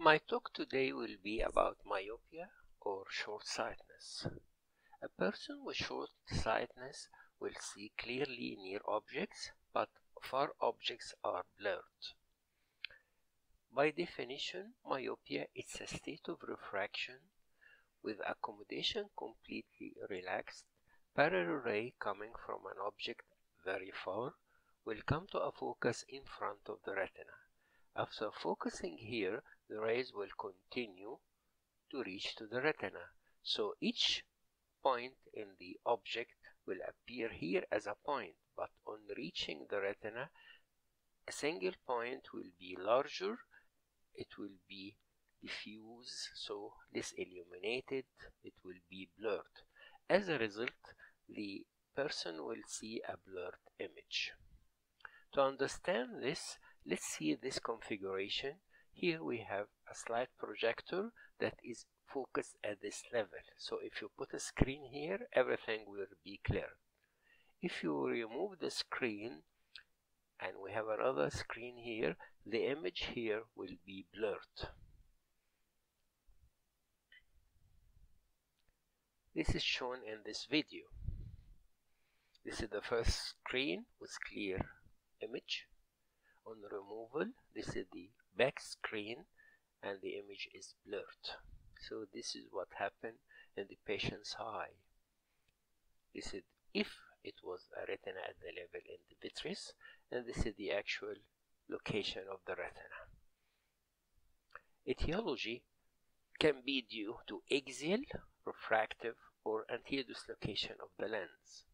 My talk today will be about myopia or short-sightedness. A person with short-sightedness will see clearly near objects, but far objects are blurred. By definition, myopia is a state of refraction with accommodation completely relaxed. Parallel ray coming from an object very far will come to a focus in front of the retina. After focusing here, the rays will continue to reach to the retina. So each point in the object will appear here as a point, but on reaching the retina, a single point will be larger, it will be diffuse, so less illuminated, it will be blurred. As a result, the person will see a blurred image. To understand this, let's see this configuration. Here we have a slide projector that is focused at this level. So if you put a screen here, everything will be clear. If you remove the screen and we have another screen here, the image here will be blurred. This is shown in this video. This is the first screen with clear image. On removal, this is the back screen and the image is blurred. So this is what happened in the patient's eye. This is if it was a retina at the level in the vitreous and this is the actual location of the retina. Etiology can be due to axial, refractive, or anterior dislocation of the lens.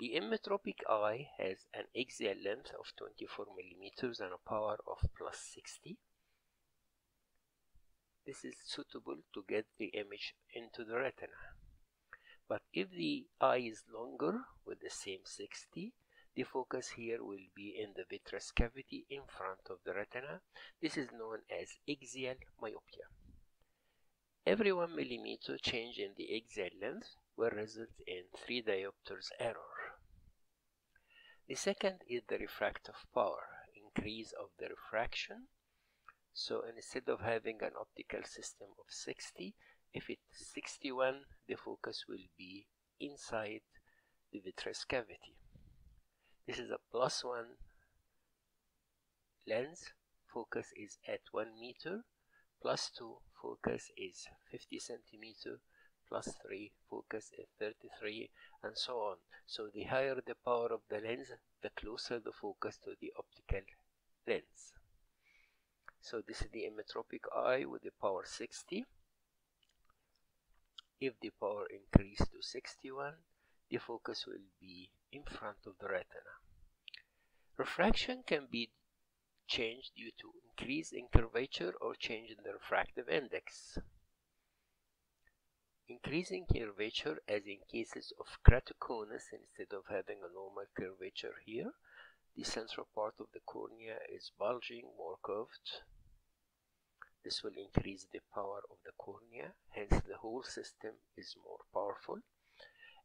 The emmetropic eye has an axial length of 24 millimeters and a power of plus 60. This is suitable to get the image into the retina. But if the eye is longer with the same 60, the focus here will be in the vitreous cavity in front of the retina. This is known as axial myopia. Every 1 millimeter change in the axial length will result in 3 diopters error. The second is the refractive power, increase of the refraction. So instead of having an optical system of 60, if it's 61, the focus will be inside the vitreous cavity. This is a plus 1 lens, focus is at 1 meter, plus 2 focus is 50 centimeter, plus 3 focus is 33 and so on. So the higher the power of the lens the closer the focus to the optical lens. So this is the emmetropic eye with the power 60 if the power increased to 61 the focus will be in front of the retina. Refraction can be changed due to increase in curvature or change in the refractive index increasing curvature as in cases of keratoconus instead of having a normal curvature here. The central part of the cornea is bulging more curved. This will increase the power of the cornea hence the whole system is more powerful.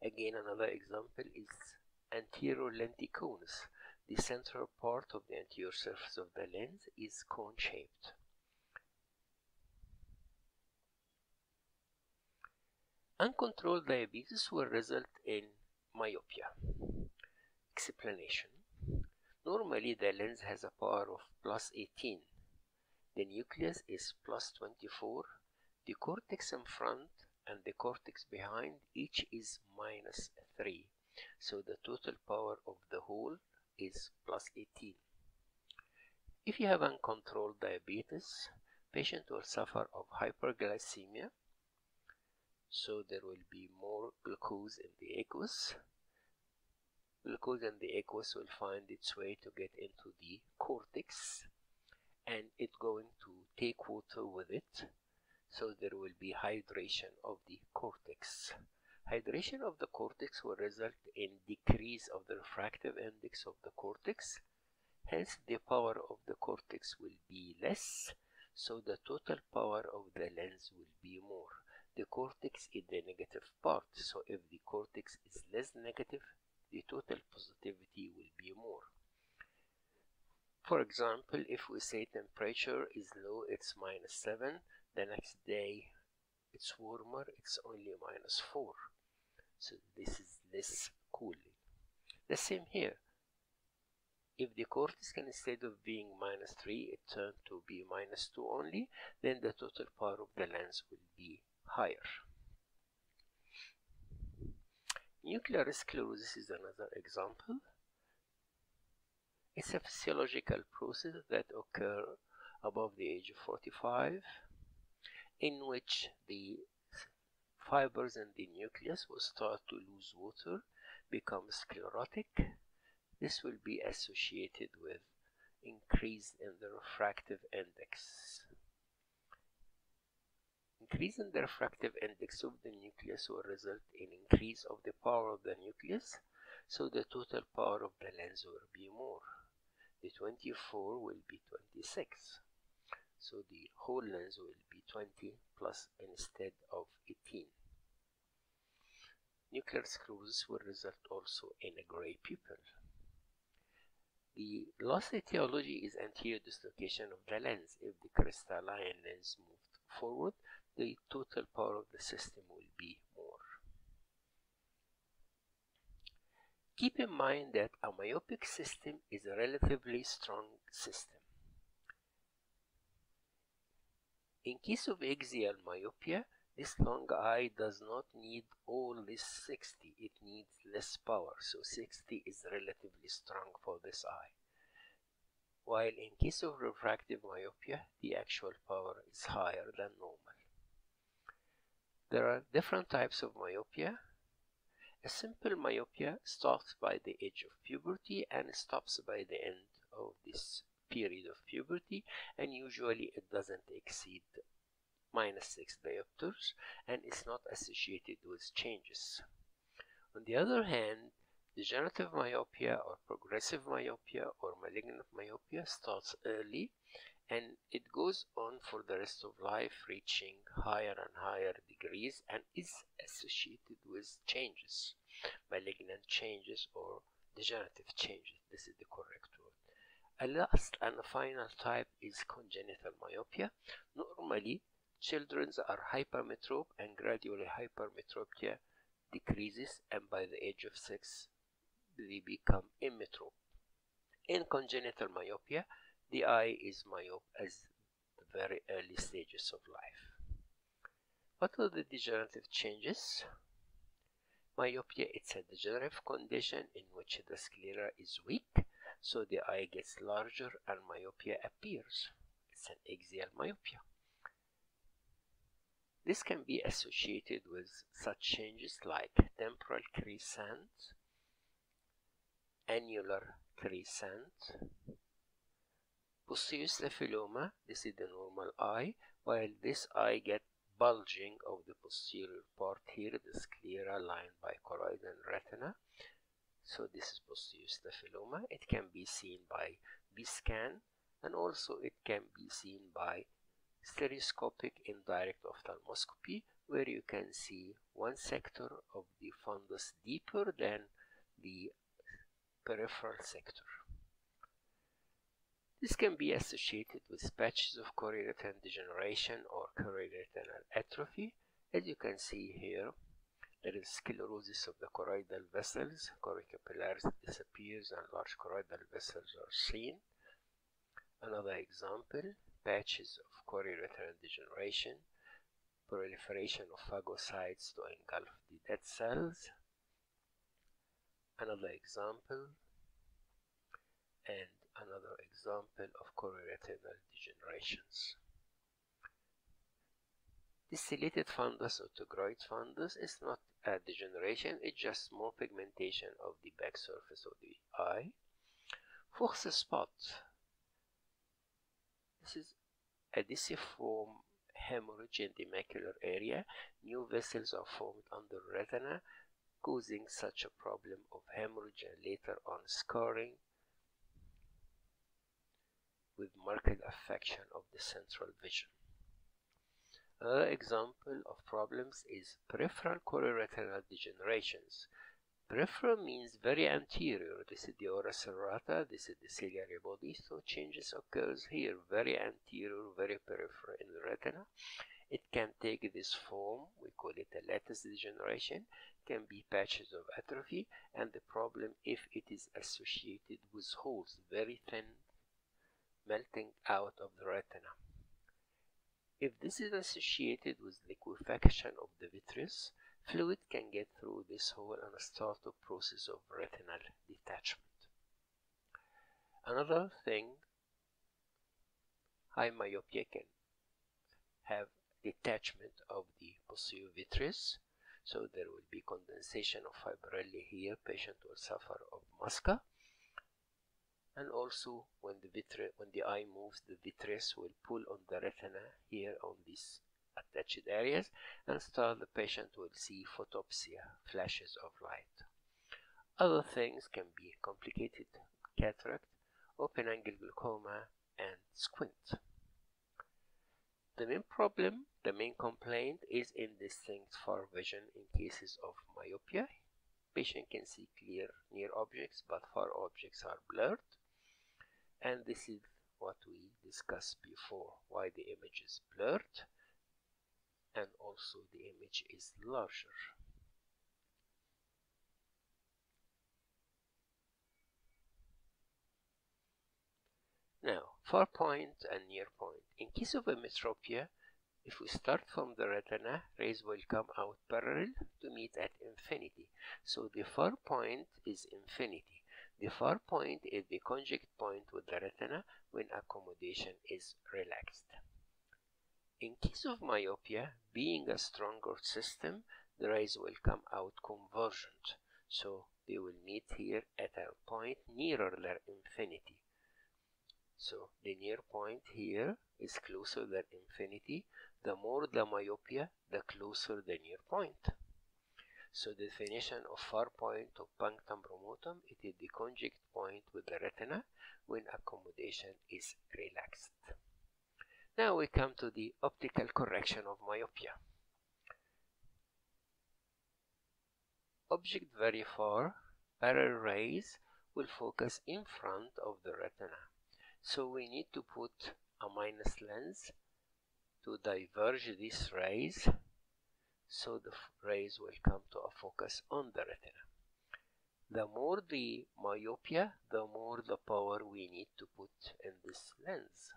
Again another example is anterior lenticonus the central part of the anterior surface of the lens is cone Uncontrolled diabetes will result in myopia. Explanation Normally, the lens has a power of plus 18. The nucleus is plus 24. The cortex in front and the cortex behind each is minus 3. So the total power of the whole is plus 18. If you have uncontrolled diabetes, patient will suffer of hyperglycemia so there will be more glucose in the aqueous. Glucose in the aqueous will find its way to get into the cortex and it's going to take water with it. So there will be hydration of the cortex. Hydration of the cortex will result in decrease of the refractive index of the cortex. Hence the power of the cortex will be less so the total power of the lens will be more the cortex is the negative part so if the cortex is less negative the total positivity will be more For example, if we say temperature is low, it's minus 7, the next day it's warmer, it's only minus 4. So this is less cooling. The same here. If the cortex can instead of being minus 3, it turned to be minus 2 only, then the total power of the lens will be higher. Nuclear sclerosis is another example. It's a physiological process that occurs above the age of 45 in which the fibers in the nucleus will start to lose water, become sclerotic. This will be associated with increase in the refractive index. Increase in the refractive index of the nucleus will result in increase of the power of the nucleus, so the total power of the lens will be more. The 24 will be 26 so the whole lens will be 20 plus instead of 18 nuclear sclerosis will result also in a gray pupil. The loss etiology is anterior dislocation of the lens. If the crystalline lens moved forward the total power of the system will be more. Keep in mind that a myopic system is a relatively strong system. In case of axial myopia, this long eye does not need all this 60, it needs less power, so 60 is relatively strong for this eye. While in case of refractive myopia, the actual power is higher than normal. There are different types of myopia a simple myopia starts by the age of puberty and stops by the end of this period of puberty and usually it doesn't exceed minus 6 diopters and is not associated with changes. On the other hand, degenerative myopia or progressive myopia or malignant myopia starts early and it goes on for the rest of life reaching higher and higher degrees and is associated with changes malignant changes or degenerative changes. This is the correct word. A last and final type is congenital myopia. Normally children are hypermetrope and gradually hypermetropia decreases and by the age of 6 they become emmetrope. In congenital myopia the eye is myope as the very early stages of life. What are the degenerative changes? Myopia is a degenerative condition in which the sclera is weak, so the eye gets larger and myopia appears. It's an axial myopia. This can be associated with such changes like temporal crescent, annular crescent, posterior staphyloma, oh, this is the normal eye, while this eye get bulging of the posterior part here, the sclera lined by choroid and retina. So this is posterior staphyloma. It can be seen by B-scan and also it can be seen by stereoscopic indirect ophthalmoscopy where you can see one sector of the fundus deeper than the peripheral sector. This can be associated with patches of choroidal degeneration or choroidal atrophy. As you can see here, there is sclerosis of the choroidal vessels, choriocapillaris disappears and large choroidal vessels are seen. Another example, patches of choroidal degeneration, proliferation of phagocytes to engulf the dead cells. Another example, and another example of chorioretinal degenerations. Tessellated fundus or tigroid fundus is not a degeneration, it's just more pigmentation of the back surface of the eye. Fuchs spot. This is a disciform hemorrhage in the macular area. New vessels are formed under retina, causing such a problem of hemorrhage and later on scarring with marked affection of the central vision. Another example of problems is peripheral chorioretinal degenerations. Peripheral means very anterior. This is the ora serrata, this is the ciliary body, so changes occurs here, very anterior, very peripheral in the retina. It can take this form, we call it a lattice degeneration, can be patches of atrophy, and the problem if it is associated with holes, very thin, melting out of the retina. If this is associated with liquefaction of the vitreous, fluid can get through this hole and start a process of retinal detachment. Another thing, high myopia can have detachment of the posterior vitreous, so there will be condensation of fibrilla here, patient will suffer of MUSCA, and also when the vitreous, when the eye moves, the vitreous will pull on the retina here on these attached areas and start the patient will see photopsia, flashes of light. Other things can be complicated cataract, open angle glaucoma, and squint. The main problem, the main complaint is indistinct far vision in cases of myopia. Patient can see clear near objects, but far objects are blurred. And this is what we discussed before, why the image is blurred and also the image is larger. Now, far point and near point. In case of emmetropia, if we start from the retina, rays will come out parallel to meet at infinity. So the far point is infinity. The far point is the conjugate point with the retina when accommodation is relaxed. In case of myopia, being a stronger system, the rays will come out convergent, so they will meet here at a point nearer their infinity. So the near point here is closer than infinity. The more the myopia, the closer the near point. So the definition of far point of punctum remotum, it is the conjugate point with the retina when accommodation is relaxed. Now we come to the optical correction of myopia. Object very far, parallel rays will focus in front of the retina. So we need to put a minus lens to diverge these rays so the rays will come to a focus on the retina. The more the myopia, the more the power we need to put in this lens.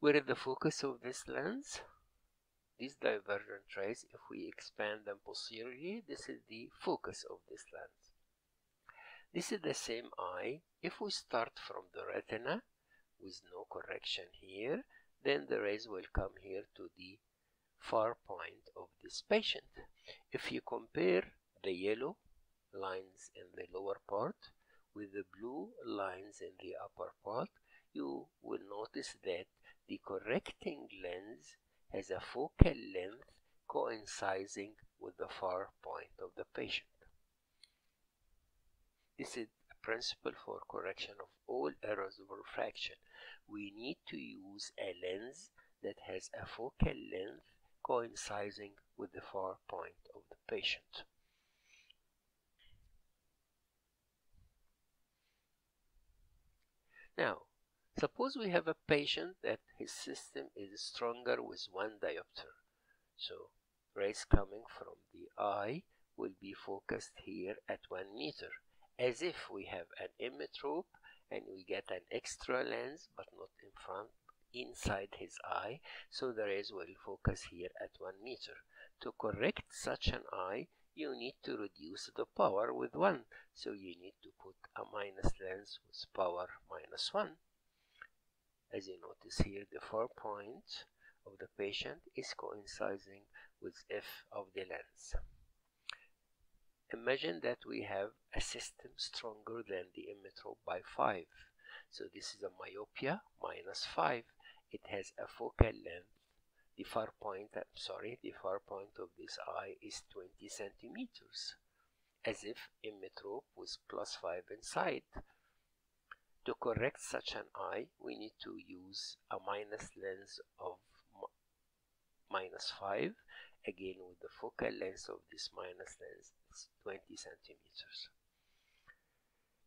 Where is the focus of this lens? These divergent rays, if we expand them posteriorly, this is the focus of this lens. This is the same eye. If we start from the retina with no correction here, then the rays will come here to the far point of this patient. If you compare the yellow lines in the lower part with the blue lines in the upper part, you will notice that the correcting lens has a focal length coinciding with the far point of the patient. This is a principle for correction of all errors of refraction. We need to use a lens that has a focal length coinciding with the far point of the patient. Now, Suppose we have a patient that his system is stronger with one diopter. So rays coming from the eye will be focused here at 1 meter, as if we have an emmetrope and we get an extra lens but not in front inside his eye so the rays will focus here at 1 meter. To correct such an eye you need to reduce the power with 1 so you need to put a minus lens with power minus 1 as you notice here, the far point of the patient is coinciding with f of the lens. Imagine that we have a system stronger than the emmetrope by 5. So this is a myopia minus 5. It has a focal length. The far point, I'm sorry, the far point of this eye is 20 centimeters, as if emmetrope was plus 5 inside. To correct such an eye, we need to use a minus lens of minus 5 again with the focal length of this minus lens is 20 centimeters.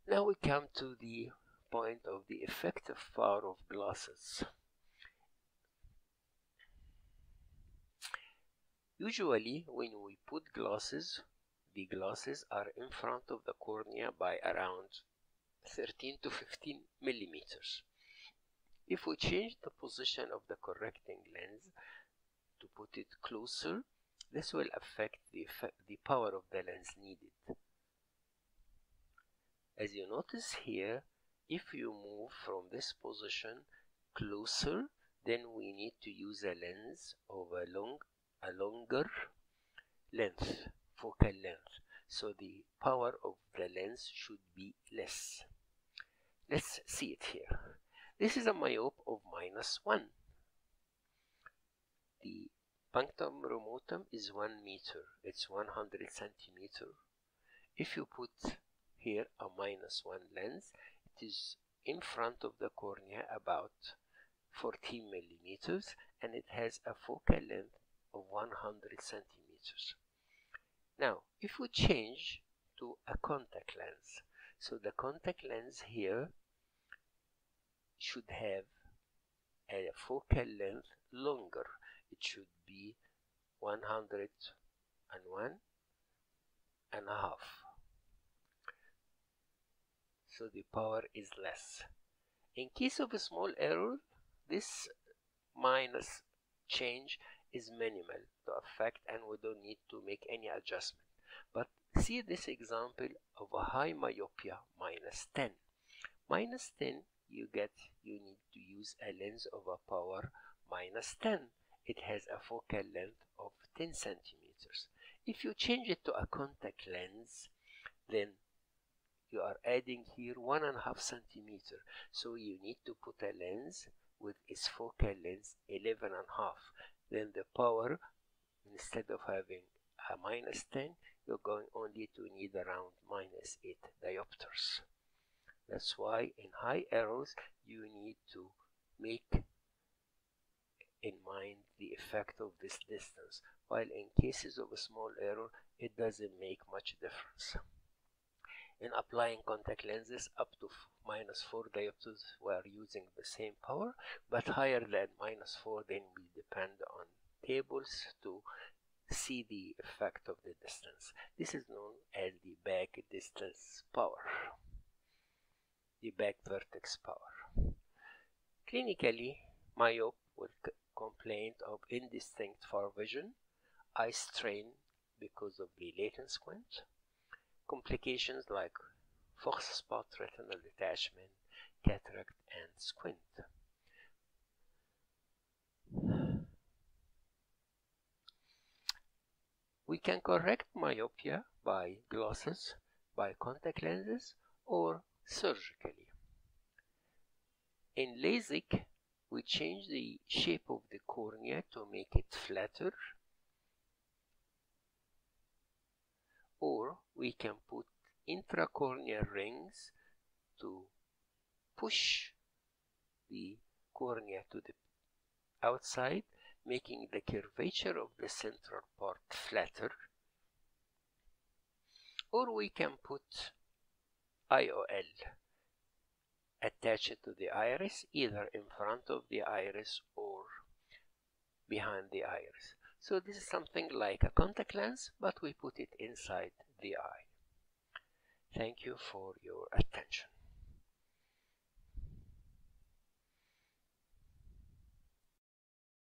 Now we come to the point of the effective power of glasses. Usually when we put glasses, the glasses are in front of the cornea by around 13 to 15 millimeters. If we change the position of the correcting lens to put it closer, this will affect the, the power of the lens needed. As you notice here, if you move from this position closer, then we need to use a lens of a long a longer length, focal length. So the power of the lens should be less. Let's see it here. This is a myope of minus 1. The punctum remotum is 1 meter. It's 100 centimeter. If you put here a minus 1 lens, it is in front of the cornea about 14 millimeters and it has a focal length of 100 centimeters. Now, if we change to a contact lens, so the contact lens here should have a focal length longer. It should be 101 and a half. So the power is less. In case of a small error, this minus change is minimal to affect and we don't need to make any adjustment. But see this example of a high myopia minus 10. Minus 10 you get you need to use a lens of a power minus 10. It has a focal length of 10 centimeters. If you change it to a contact lens then you are adding here one and a half centimeter so you need to put a lens with its focal length 11 and a half then the power instead of having a minus 10 you're going only to need around minus 8 diopters. That's why in high errors you need to make in mind the effect of this distance while in cases of a small error it doesn't make much difference in applying contact lenses up to minus 4 diopters we are using the same power but higher than minus 4 then we depend on tables to see the effect of the distance. This is known as the back distance power. The back vertex power. Clinically myope will complain of indistinct far vision eye strain because of the latent squint complications like Fuchs spot retinal detachment, cataract, and squint. We can correct myopia by glasses, by contact lenses, or surgically. In LASIK, we change the shape of the cornea to make it flatter or we can put intracorneal rings to push the cornea to the outside making the curvature of the central part flatter. Or we can put IOL attach it to the iris either in front of the iris or behind the iris so this is something like a contact lens, but we put it inside the eye. Thank you for your attention.